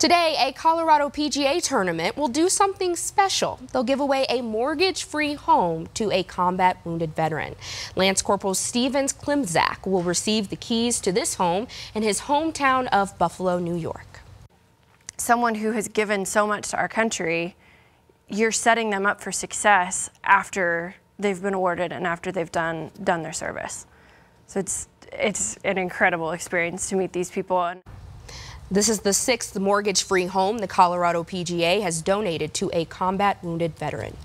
Today, a Colorado PGA tournament will do something special. They'll give away a mortgage-free home to a combat wounded veteran. Lance Corporal Stevens Klimzak will receive the keys to this home in his hometown of Buffalo, New York. Someone who has given so much to our country, you're setting them up for success after they've been awarded and after they've done done their service. So it's it's an incredible experience to meet these people. This is the sixth mortgage-free home the Colorado PGA has donated to a combat wounded veteran.